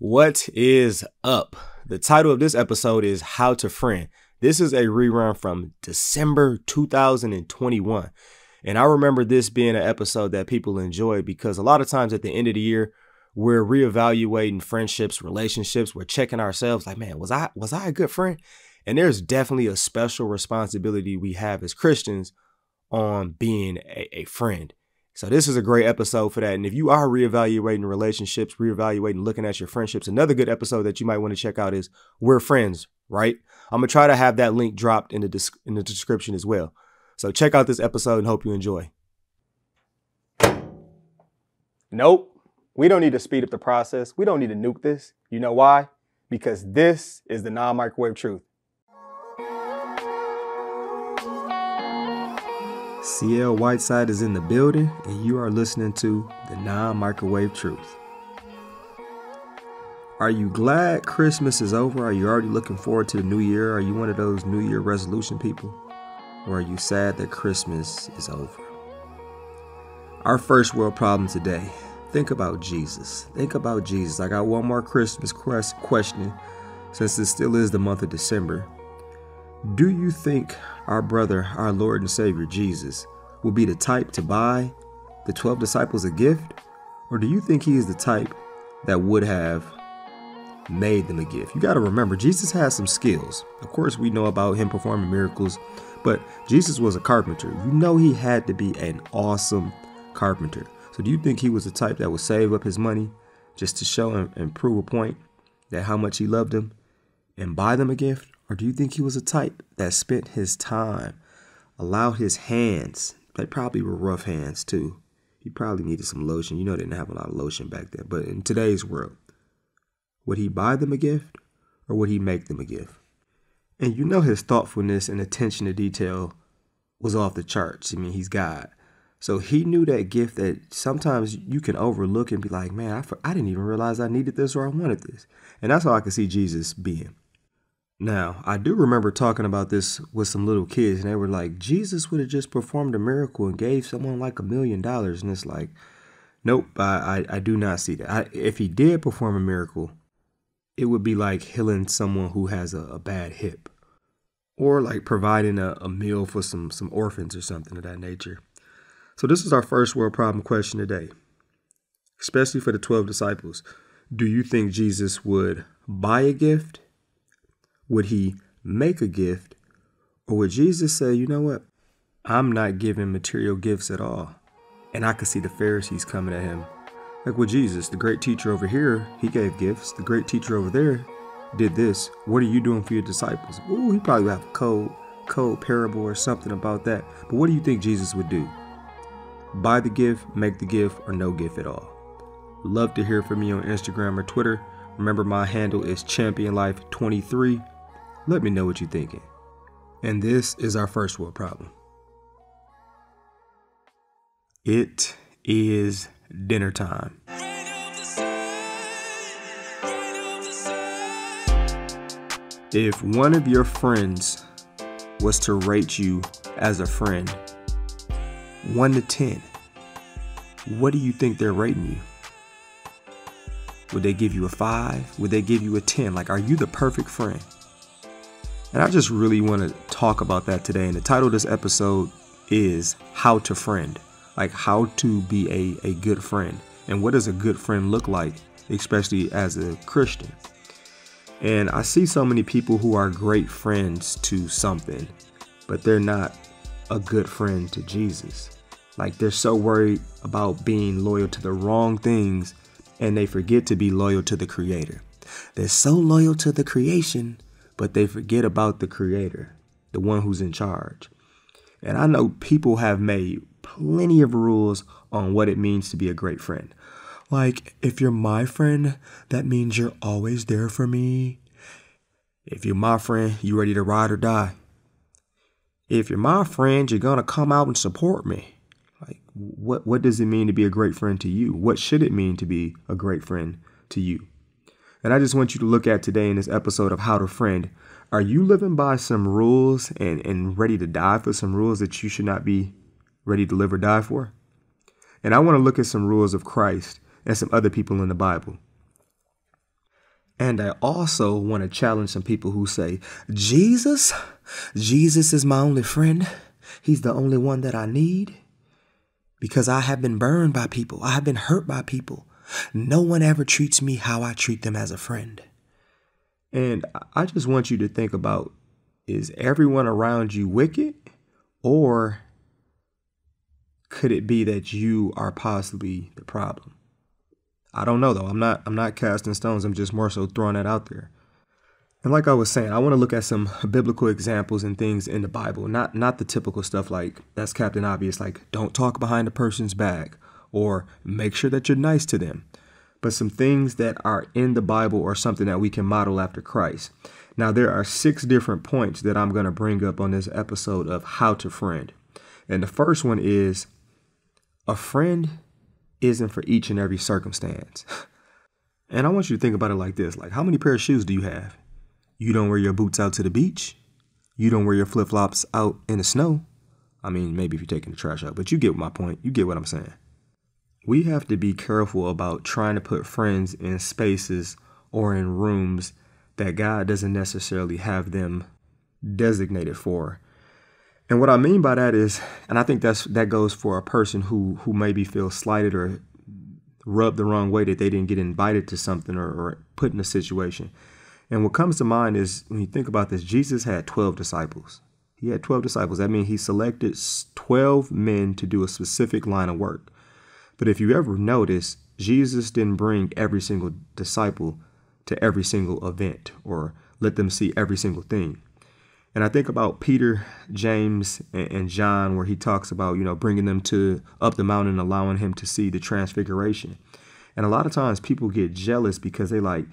What is up? The title of this episode is How to Friend. This is a rerun from December 2021. And I remember this being an episode that people enjoy because a lot of times at the end of the year, we're reevaluating friendships, relationships, we're checking ourselves like, man, was I was I a good friend? And there's definitely a special responsibility we have as Christians on being a, a friend. So this is a great episode for that. And if you are reevaluating relationships, reevaluating, looking at your friendships, another good episode that you might want to check out is We're Friends, right? I'm gonna try to have that link dropped in the dis- in the description as well. So check out this episode and hope you enjoy. Nope. We don't need to speed up the process. We don't need to nuke this. You know why? Because this is the non-microwave truth. CL Whiteside is in the building, and you are listening to the Non Microwave Truth. Are you glad Christmas is over? Are you already looking forward to the new year? Are you one of those New Year resolution people? Or are you sad that Christmas is over? Our first world problem today think about Jesus. Think about Jesus. I got one more Christmas question since it still is the month of December. Do you think our brother, our Lord and Savior Jesus, will be the type to buy the 12 disciples a gift? Or do you think he is the type that would have made them a gift? You got to remember, Jesus has some skills. Of course, we know about him performing miracles, but Jesus was a carpenter. You know, he had to be an awesome carpenter. So, do you think he was the type that would save up his money just to show him and prove a point that how much he loved them and buy them a gift? Or do you think he was a type that spent his time, allowed his hands, they probably were rough hands too. He probably needed some lotion. You know, they didn't have a lot of lotion back then. But in today's world, would he buy them a gift or would he make them a gift? And you know, his thoughtfulness and attention to detail was off the charts. I mean, he's God. So he knew that gift that sometimes you can overlook and be like, man, I, I didn't even realize I needed this or I wanted this. And that's how I can see Jesus being. Now, I do remember talking about this with some little kids, and they were like, Jesus would have just performed a miracle and gave someone like a million dollars. And it's like, nope, I, I, I do not see that. I, if he did perform a miracle, it would be like healing someone who has a, a bad hip or like providing a, a meal for some, some orphans or something of that nature. So, this is our first world problem question today, especially for the 12 disciples. Do you think Jesus would buy a gift? Would he make a gift? Or would Jesus say, you know what? I'm not giving material gifts at all. And I could see the Pharisees coming at him. Like with Jesus, the great teacher over here, he gave gifts. The great teacher over there did this. What are you doing for your disciples? Ooh, he probably would have a code, code parable or something about that. But what do you think Jesus would do? Buy the gift, make the gift, or no gift at all? Love to hear from you on Instagram or Twitter. Remember, my handle is championlife23. Let me know what you're thinking. And this is our first world problem. It is dinner time. If one of your friends was to rate you as a friend, 1 to 10, what do you think they're rating you? Would they give you a 5? Would they give you a 10? Like, are you the perfect friend? And I just really want to talk about that today. And the title of this episode is How to Friend, like how to be a, a good friend. And what does a good friend look like, especially as a Christian? And I see so many people who are great friends to something, but they're not a good friend to Jesus. Like they're so worried about being loyal to the wrong things and they forget to be loyal to the Creator. They're so loyal to the creation but they forget about the creator, the one who's in charge. And I know people have made plenty of rules on what it means to be a great friend. Like, if you're my friend, that means you're always there for me. If you're my friend, you ready to ride or die. If you're my friend, you're gonna come out and support me. Like, what what does it mean to be a great friend to you? What should it mean to be a great friend to you? And I just want you to look at today in this episode of How to Friend. Are you living by some rules and, and ready to die for some rules that you should not be ready to live or die for? And I want to look at some rules of Christ and some other people in the Bible. And I also want to challenge some people who say, Jesus, Jesus is my only friend. He's the only one that I need. Because I have been burned by people, I have been hurt by people. No one ever treats me how I treat them as a friend. And I just want you to think about is everyone around you wicked? Or could it be that you are possibly the problem? I don't know though. I'm not I'm not casting stones. I'm just more so throwing that out there. And like I was saying, I want to look at some biblical examples and things in the Bible, not not the typical stuff like that's Captain Obvious, like don't talk behind a person's back or make sure that you're nice to them. But some things that are in the Bible or something that we can model after Christ. Now there are six different points that I'm going to bring up on this episode of how to friend. And the first one is a friend isn't for each and every circumstance. And I want you to think about it like this like, how many pair of shoes do you have? You don't wear your boots out to the beach. You don't wear your flip flops out in the snow. I mean, maybe if you're taking the trash out, but you get my point. You get what I'm saying. We have to be careful about trying to put friends in spaces or in rooms that God doesn't necessarily have them designated for. And what I mean by that is, and I think that's that goes for a person who who maybe feels slighted or rubbed the wrong way that they didn't get invited to something or, or put in a situation. And what comes to mind is when you think about this, Jesus had 12 disciples. He had 12 disciples. That means he selected 12 men to do a specific line of work. But if you ever notice, Jesus didn't bring every single disciple to every single event or let them see every single thing. And I think about Peter, James, and John, where he talks about, you know, bringing them to up the mountain, allowing him to see the transfiguration. And a lot of times people get jealous because they like,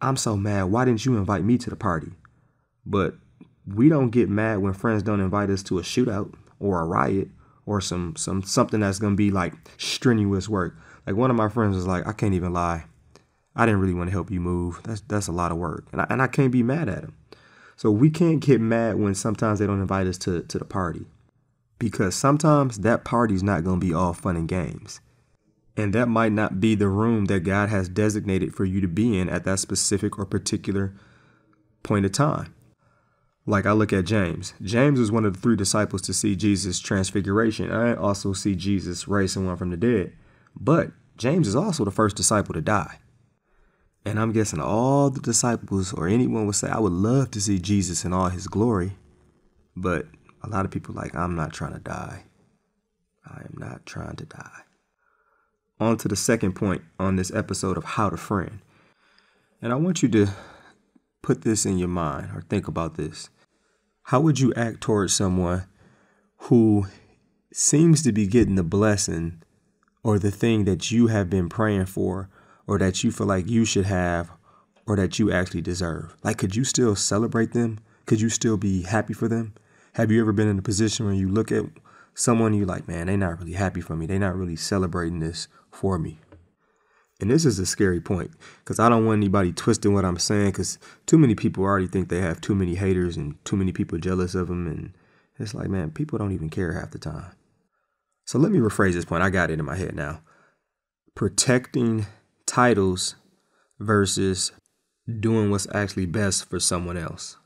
I'm so mad. Why didn't you invite me to the party? But we don't get mad when friends don't invite us to a shootout or a riot or some some something that's gonna be like strenuous work. Like one of my friends was like, I can't even lie. I didn't really want to help you move. That's that's a lot of work. And I, and I can't be mad at him. So we can't get mad when sometimes they don't invite us to, to the party. Because sometimes that party's not to be all fun and games. And that might not be the room that God has designated for you to be in at that specific or particular point of time. Like I look at James. James was one of the three disciples to see Jesus' transfiguration. I also see Jesus raise someone from the dead. But James is also the first disciple to die. And I'm guessing all the disciples or anyone would say, I would love to see Jesus in all his glory. But a lot of people like, I'm not trying to die. I am not trying to die. On to the second point on this episode of How to Friend. And I want you to put this in your mind or think about this. How would you act towards someone who seems to be getting the blessing or the thing that you have been praying for or that you feel like you should have or that you actually deserve? Like, could you still celebrate them? Could you still be happy for them? Have you ever been in a position where you look at someone you're like, man, they're not really happy for me. They're not really celebrating this for me. And this is a scary point because I don't want anybody twisting what I'm saying because too many people already think they have too many haters and too many people jealous of them. And it's like, man, people don't even care half the time. So let me rephrase this point. I got it in my head now. Protecting titles versus doing what's actually best for someone else.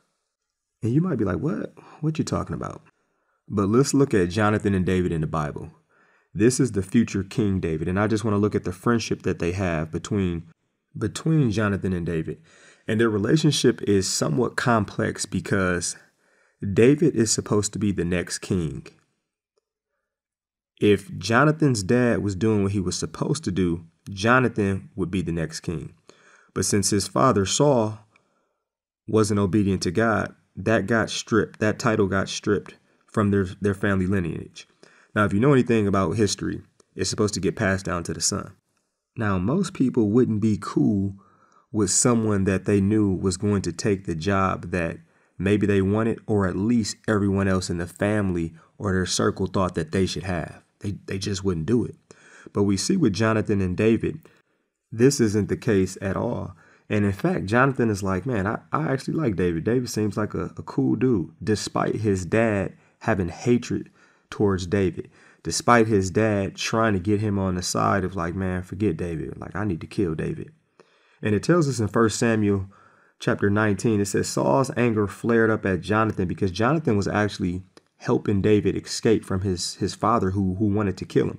And you might be like, what? What you talking about? But let's look at Jonathan and David in the Bible. This is the future King David, and I just want to look at the friendship that they have between between Jonathan and David. And their relationship is somewhat complex because David is supposed to be the next king. If Jonathan's dad was doing what he was supposed to do, Jonathan would be the next king. But since his father Saul wasn't obedient to God, that got stripped. That title got stripped from their, their family lineage. Now, if you know anything about history, it's supposed to get passed down to the son. Now, most people wouldn't be cool with someone that they knew was going to take the job that maybe they wanted, or at least everyone else in the family or their circle thought that they should have. They, they just wouldn't do it. But we see with Jonathan and David, this isn't the case at all. And in fact, Jonathan is like, man, I, I actually like David. David seems like a, a cool dude, despite his dad having hatred towards David, despite his dad trying to get him on the side of like, man, forget David. Like, I need to kill David. And it tells us in 1 Samuel chapter 19, it says Saul's anger flared up at Jonathan because Jonathan was actually helping David escape from his his father who who wanted to kill him.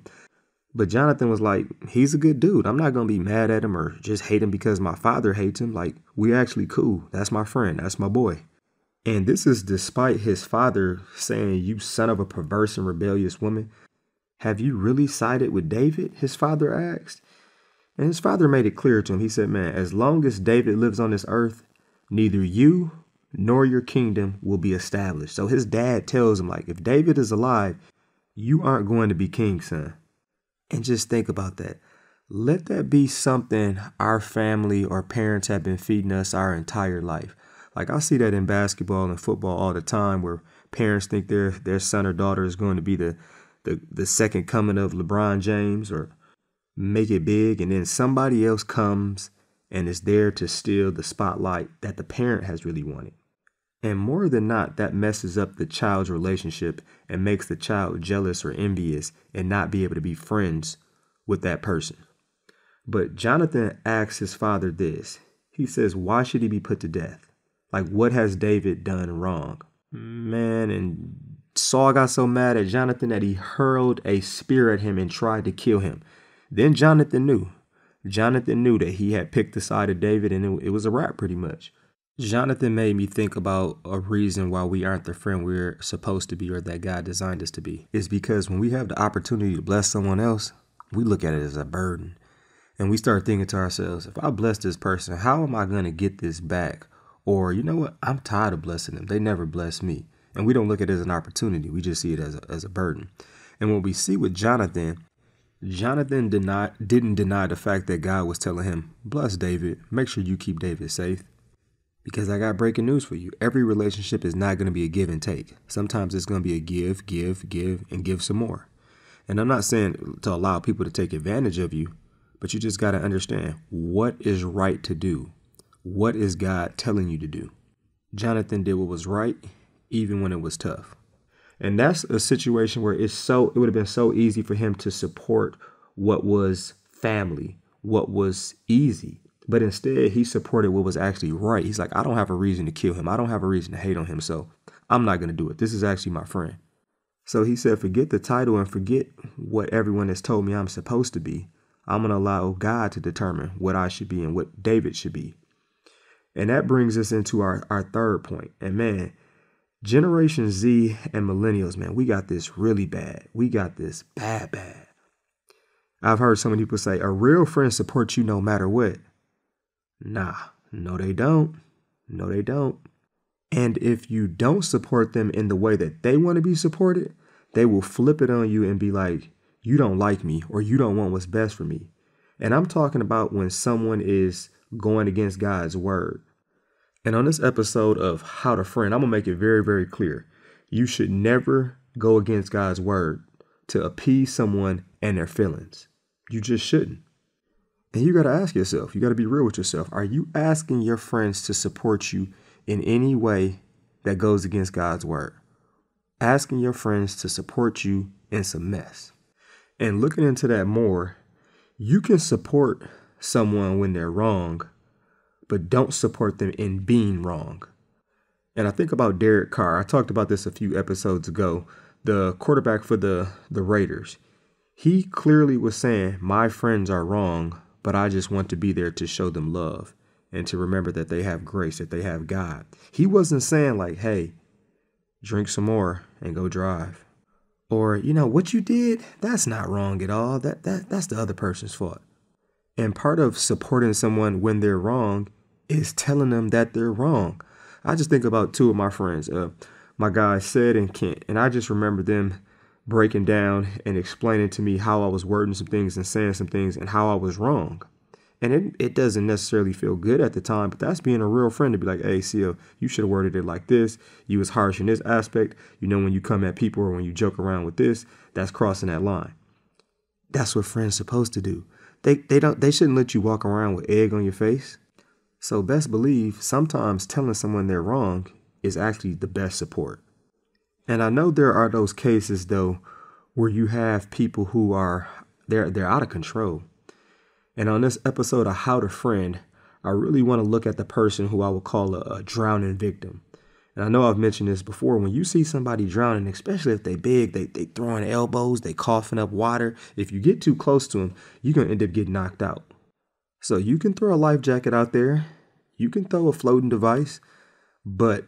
But Jonathan was like, he's a good dude. I'm not going to be mad at him or just hate him because my father hates him. Like, we actually cool. That's my friend. That's my boy. And this is despite his father saying, You son of a perverse and rebellious woman. Have you really sided with David? His father asked. And his father made it clear to him. He said, Man, as long as David lives on this earth, neither you nor your kingdom will be established. So his dad tells him, like, if David is alive, you aren't going to be king, son. And just think about that. Let that be something our family or parents have been feeding us our entire life. Like I see that in basketball and football all the time where parents think their their son or daughter is going to be the the, the second coming of LeBron James or make it big and then somebody else comes and is there to steal the spotlight that the parent has really wanted. And more than not, that messes up the child's relationship and makes the child jealous or envious and not be able to be friends with that person. But Jonathan asks his father this. He says, Why should he be put to death? Like, what has David done wrong? Man, and Saul got so mad at Jonathan that he hurled a spear at him and tried to kill him. Then Jonathan knew. Jonathan knew that he had picked the side of David and it, it was a wrap pretty much. Jonathan made me think about a reason why we aren't the friend we're supposed to be or that God designed us to be. It's because when we have the opportunity to bless someone else, we look at it as a burden. And we start thinking to ourselves, if I bless this person, how am I going to get this back? Or, you know what? I'm tired of blessing them. They never bless me. And we don't look at it as an opportunity. We just see it as a, as a burden. And what we see with Jonathan, Jonathan deny, didn't deny the fact that God was telling him, bless David. Make sure you keep David safe. Because I got breaking news for you. Every relationship is not going to be a give and take. Sometimes it's going to be a give, give, give, and give some more. And I'm not saying to allow people to take advantage of you, but you just got to understand what is right to do. What is God telling you to do? Jonathan did what was right, even when it was tough. And that's a situation where it's so, it would have been so easy for him to support what was family, what was easy. But instead, he supported what was actually right. He's like, I don't have a reason to kill him. I don't have a reason to hate on him. So I'm not going to do it. This is actually my friend. So he said, forget the title and forget what everyone has told me I'm supposed to be. I'm going to allow God to determine what I should be and what David should be. And that brings us into our, our third point. And man, Generation Z and millennials, man, we got this really bad. We got this bad, bad. I've heard so many people say, a real friend supports you no matter what. Nah, no, they don't. No, they don't. And if you don't support them in the way that they want to be supported, they will flip it on you and be like, you don't like me or you don't want what's best for me. And I'm talking about when someone is going against God's word. And on this episode of How to Friend, I'm going to make it very, very clear. You should never go against God's word to appease someone and their feelings. You just shouldn't. And you got to ask yourself, you got to be real with yourself. Are you asking your friends to support you in any way that goes against God's word? Asking your friends to support you in some mess. And looking into that more, you can support someone when they're wrong, but don't support them in being wrong. And I think about Derek Carr. I talked about this a few episodes ago, the quarterback for the, the Raiders. He clearly was saying, My friends are wrong, but I just want to be there to show them love and to remember that they have grace, that they have God. He wasn't saying, like, hey, drink some more and go drive. Or, you know, what you did, that's not wrong at all. That that that's the other person's fault. And part of supporting someone when they're wrong is telling them that they're wrong. I just think about two of my friends, uh, my guys Sid and Kent, and I just remember them breaking down and explaining to me how I was wording some things and saying some things and how I was wrong. And it, it doesn't necessarily feel good at the time, but that's being a real friend to be like, hey, CL, you should have worded it like this. You was harsh in this aspect. You know, when you come at people or when you joke around with this, that's crossing that line. That's what friends supposed to do. They they don't they shouldn't let you walk around with egg on your face. So best believe sometimes telling someone they're wrong is actually the best support. And I know there are those cases though where you have people who are they're they're out of control. And on this episode of How to Friend, I really want to look at the person who I would call a, a drowning victim. And I know I've mentioned this before. When you see somebody drowning, especially if they big, they they throwing elbows, they coughing up water. If you get too close to them, you're gonna end up getting knocked out. So you can throw a life jacket out there, you can throw a floating device, but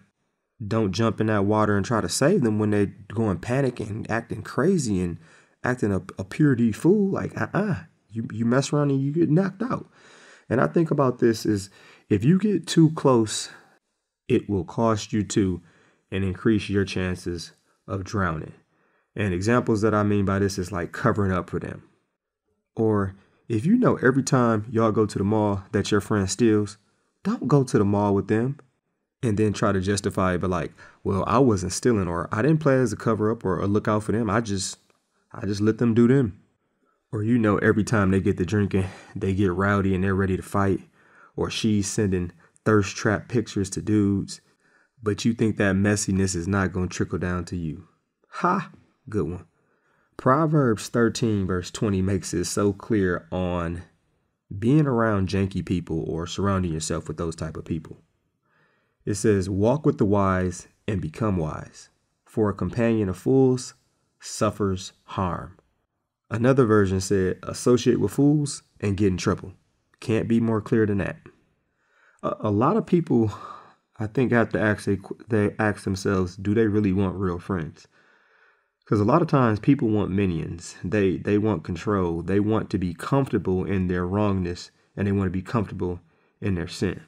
don't jump in that water and try to save them when they going panic and acting crazy, and acting a, a purity fool. Like uh uh you you mess around and you get knocked out. And I think about this is if you get too close it will cost you to and increase your chances of drowning. And examples that I mean by this is like covering up for them. Or if you know every time y'all go to the mall that your friend steals, don't go to the mall with them and then try to justify it, but like, well, I wasn't stealing or I didn't play as a cover up or a lookout for them. I just I just let them do them. Or you know every time they get to drinking, they get rowdy and they're ready to fight. Or she's sending thirst trap pictures to dudes, but you think that messiness is not going to trickle down to you. Ha! Good one. Proverbs 13, verse 20 makes it so clear on being around janky people or surrounding yourself with those type of people. It says, Walk with the wise and become wise, for a companion of fools suffers harm. Another version said, Associate with fools and get in trouble. Can't be more clear than that a, lot of people, I think, have to ask they, they ask themselves, do they really want real friends? Because a lot of times people want minions. They they want control. They want to be comfortable in their wrongness, and they want to be comfortable in their sin.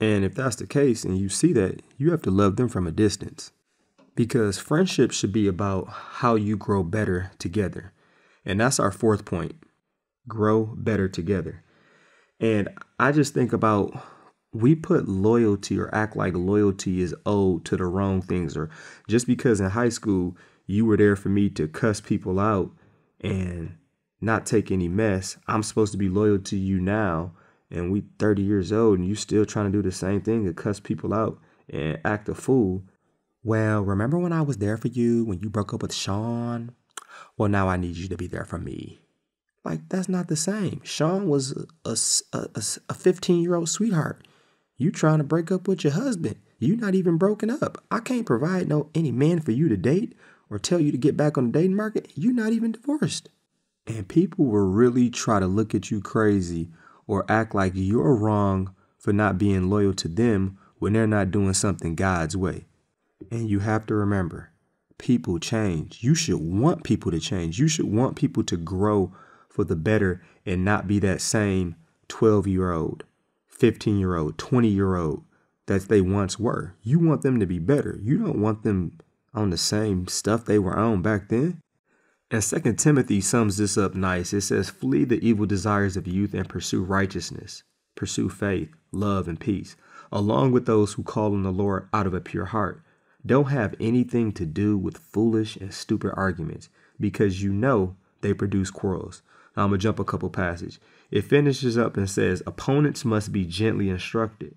And if that's the case, and you see that, you have to love them from a distance. Because friendship should be about how you grow better together. And that's our fourth point grow better together. And I just think about we put loyalty or act like loyalty is owed to the wrong things or just because in high school you were there for me to cuss people out and not take any mess i'm supposed to be loyal to you now and we 30 years old and you still trying to do the same thing to cuss people out and act a fool. Well remember when i was there for you when you broke up with sean? Well now i need you to be there for me. Like that's not the same. Sean was a, a, a 15 year old sweetheart you trying to break up with your husband. You not even broken up. I can't provide no any man for you to date or tell you to get back on the dating market. You not even divorced. And people will really try to look at you crazy or act like you're wrong for not being loyal to them when they're not doing something God's way. And you have to remember, people change. You should want people to change. You should want people to grow for the better and not be that same 12 year old 15 year old, 20 year old that they once were. You want them to be better. You don't want them on the same stuff they were on back then. And Second Timothy sums this up nice. It says, Flee the evil desires of youth and pursue righteousness, pursue faith, love, and peace, along with those who call on the Lord out of a pure heart. Don't have anything to do with foolish and stupid arguments because you know they produce quarrels. Now I'm going to jump a couple passages. It finishes up and says, Opponents must be gently instructed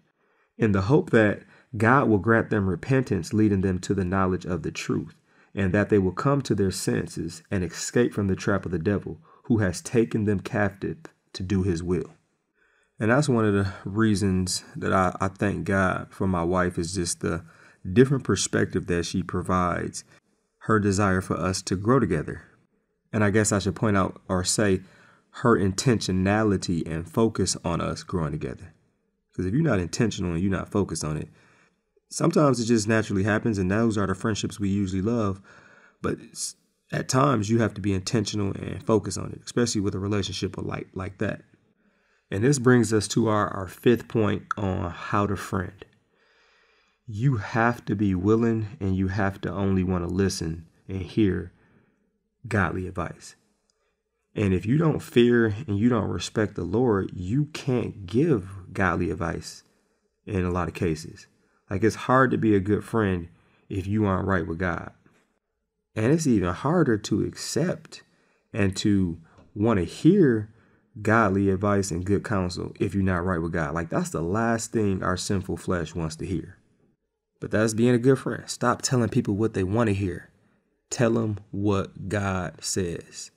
in the hope that God will grant them repentance, leading them to the knowledge of the truth, and that they will come to their senses and escape from the trap of the devil, who has taken them captive to do his will. And that's one of the reasons that I, I thank God for my wife is just the different perspective that she provides, her desire for us to grow together. And I guess I should point out or say her intentionality and focus on us growing together. Because if you're not intentional and you're not focused on it, sometimes it just naturally happens, and those are the friendships we usually love. But at times, you have to be intentional and focus on it, especially with a relationship like like that. And this brings us to our, our fifth point on how to friend. You have to be willing and you have to only want to listen and hear godly advice. And if you don't fear and you don't respect the Lord, you can't give godly advice in a lot of cases. Like it's hard to be a good friend if you aren't right with God. And it's even harder to accept and to want to hear godly advice and good counsel if you're not right with God. Like that's the last thing our sinful flesh wants to hear. But that's being a good friend. Stop telling people what they want to hear. Tell them what God says.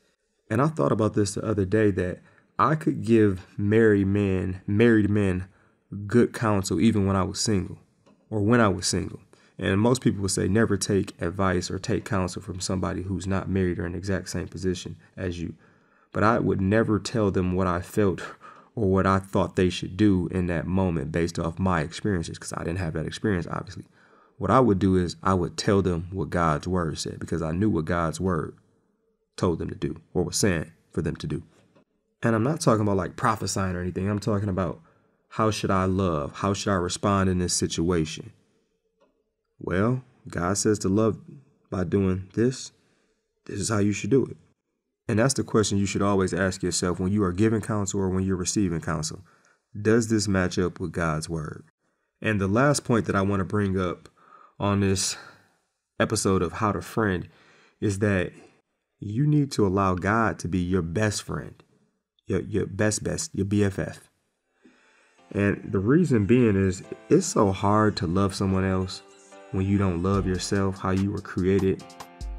And I thought about this the other day that I could give married men, married men, good counsel even when I was single or when I was single. And most people would say never take advice or take counsel from somebody who's not married or in the exact same position as you. But I would never tell them what I felt or what I thought they should do in that moment based off my experiences because I didn't have that experience, obviously. What I would do is I would tell them what God's word said because I knew what God's word told them to do or was saying for them to do. And I'm not talking about like prophesying or anything. I'm talking about how should I love? How should I respond in this situation? Well, God says to love by doing this. This is how you should do it. And that's the question you should always ask yourself when you are giving counsel or when you're receiving counsel. Does this match up with God's word? And the last point that I want to bring up on this episode of How to Friend is that you need to allow God to be your best friend, your, your best, best, your BFF. And the reason being is it's so hard to love someone else when you don't love yourself, how you were created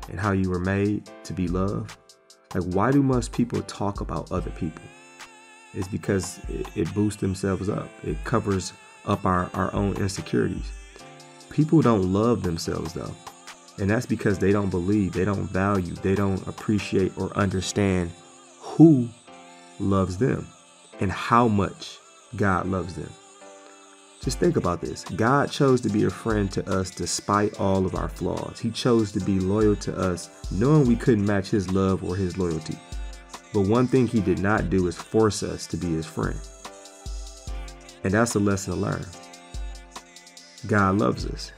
and how you were made to be loved. Like, why do most people talk about other people? It's because it, it boosts themselves up, it covers up our, our own insecurities. People don't love themselves though. And that's because they don't believe, they don't value, they don't appreciate or understand who loves them and how much God loves them. Just think about this. God chose to be a friend to us despite all of our flaws. He chose to be loyal to us, knowing we couldn't match His love or His loyalty. But one thing He did not do is force us to be His friend. And that's a lesson to learn. God loves us.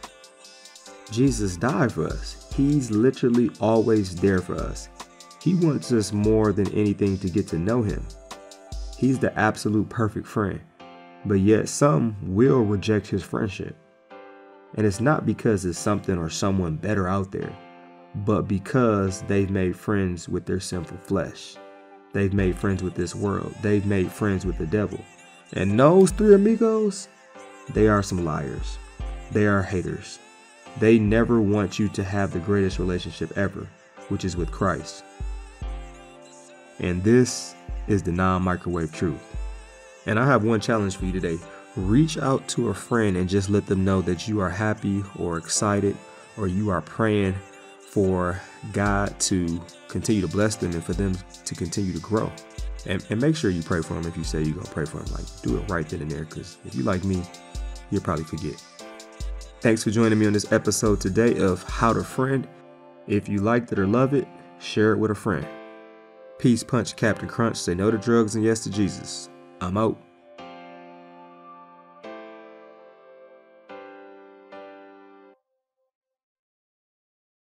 Jesus died for us. He's literally always there for us. He wants us more than anything to get to know Him. He's the absolute perfect friend. But yet, some will reject his friendship. And it's not because it's something or someone better out there, but because they've made friends with their sinful flesh. They've made friends with this world. They've made friends with the devil. And those three amigos, they are some liars. They are haters. They never want you to have the greatest relationship ever, which is with Christ. And this is the non microwave truth. And I have one challenge for you today. Reach out to a friend and just let them know that you are happy or excited or you are praying for God to continue to bless them and for them to continue to grow. And, and make sure you pray for them if you say you're going to pray for them. Like, do it right then and there because if you like me, you'll probably forget. Thanks for joining me on this episode today of How to Friend. If you liked it or love it, share it with a friend. Peace, punch, Captain Crunch. Say no to drugs and yes to Jesus. I'm out.